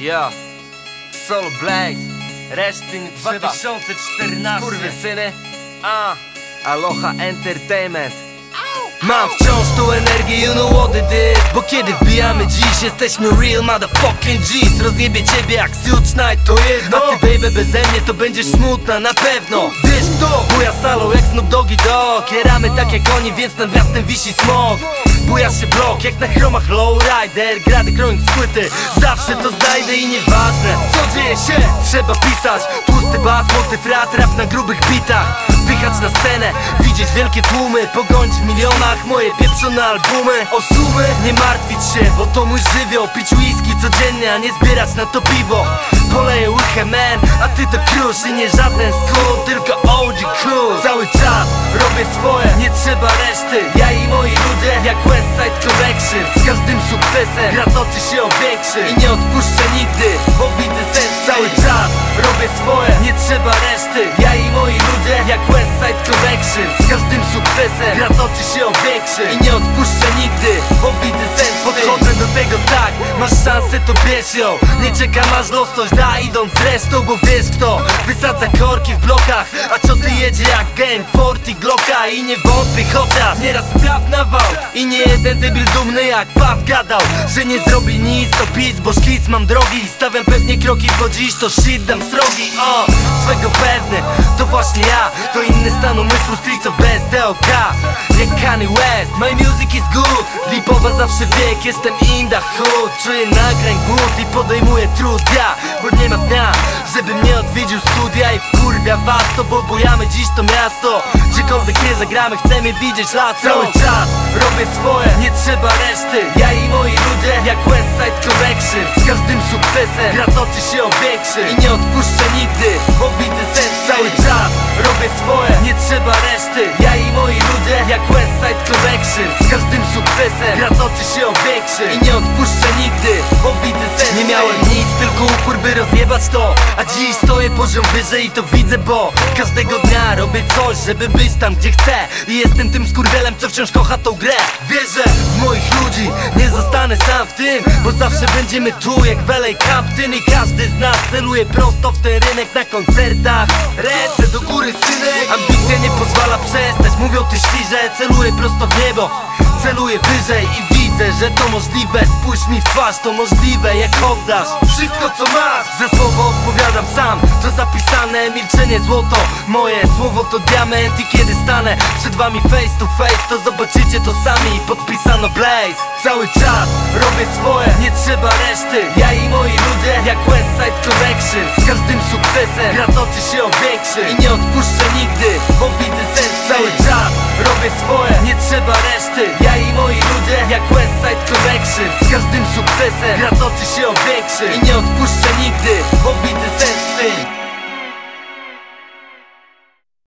Ja Solo Blaze Resting 2014 Kurwy syny. A. Aloha Entertainment. Mam wciąż tą energię, you know what it is? Bo kiedy wbijamy dziś, jesteśmy real motherfucking G's. Rozjebie ciebie jak Suit Knight, to jedno. A ty baby beze mnie to będziesz smutna, na pewno Kto? Buja salą jak Snoop Doggy Dogg. Kieramy tak jak oni, więc nad miastem wisi smog. Bujasz się blok jak na chromach lowrider. Grady krąg z płyty, zawsze to znajdę i nieważne Co dzieje się? Trzeba pisać. Tłusty bas, motyw raz, rap na grubych bitach. Wychać na scenę, widzieć wielkie tłumy. Pogonić w milionach moje pieprzone albumy. O sumy nie martwić się, bo to mój żywioł Pić codziennie, a nie zbierać na to piwo. Poleję łychę man, a ty to krusz I nie żaden skór, tylko OG crew Cały czas robię swoje, nie trzeba reszty. Ja i moi ludzie, jak Westside Collection Z każdym sukcesem gra toczy się o większy I nie odpuszczę nigdy, bo widzę sens. Cały czas robię swoje, nie trzeba reszty. Ja i moi ludzie, jak Westside Collection Z każdym sukcesem. Gra toczy się o większy I nie odpuszczę nigdy, bo widzę sens Podchodzę do tego tak, masz szansę to bierz ją. Nie czekam aż los coś da idąc z resztą Bo wiesz kto wysadza korki w blokach. A co ty jedzie jak gang, Forty Glocka? I nie wątpię chociaż nieraz spraw nawał. I nie jeden debil dumny jak Paw gadał Że nie zrobi nic to pis, bo szkic mam drogi. Stawiam pewnie kroki, bo dziś to shit dam srogi. O, swego pewny, to właśnie ja. To inny stan umysłu, streets of best DOK Jak Kanye West, my music is good. Lipowa zawsze wiek, jestem in the hood. Czuję nagrań głód i podejmuję trud ja Bo nie ma dnia, żeby mnie odwiedził studia. I wkurwia was to, bo bujamy dziś to miasto. Gdziekolwiek nie zagramy, chcemy widzieć lat Cały czas robię swoje, nie trzeba reszty. Ja i moi ludzie, jak Westside Collection Z każdym sukcesem gra toczy się o większy I nie odpuszczę nigdy, bo widzę sens Cały czas sukcesem. Gra toczy się o większy I nie odpuszczę nigdy, bo widzę sens Nie miałem nic, tylko upór by rozjebać to. A dziś stoję poziom wyżej i to widzę, bo Każdego dnia robię coś, żeby być tam gdzie chcę. I jestem tym skurwielem, co wciąż kocha tą grę. Wierzę w moich ludzi, nie zostanę sam w tym Bo zawsze będziemy tu jak w LA Campton I każdy z nas celuje prosto w ten rynek na koncertach. Ręce do góry synek. Ambicja nie pozwala przestać, mówią ty świrze Celuję prosto w niebo, celuję wyżej i widzę, że to możliwe. Spójrz mi w twarz, to możliwe jak oddasz Wszystko co masz, za słowo odpowiadam sam. To zapisane, milczenie złoto. Moje słowo to diament i kiedy stanę Przed wami face to face, to zobaczycie to sami. Podpisano Blaze. Cały czas robię swoje, nie trzeba reszty. Ja i moi ludzie, jak Westside Collection Z każdym sukcesem gra toczy się o większy. I nie odpuszczę nigdy, bo widzę sens. Cały czas robię swoje, nie trzeba reszty. Ja i moi ludzie, jak Westside Collection Z każdym sukcesem gra toczy się o większy I nie odpuszczę nigdy, bo widzę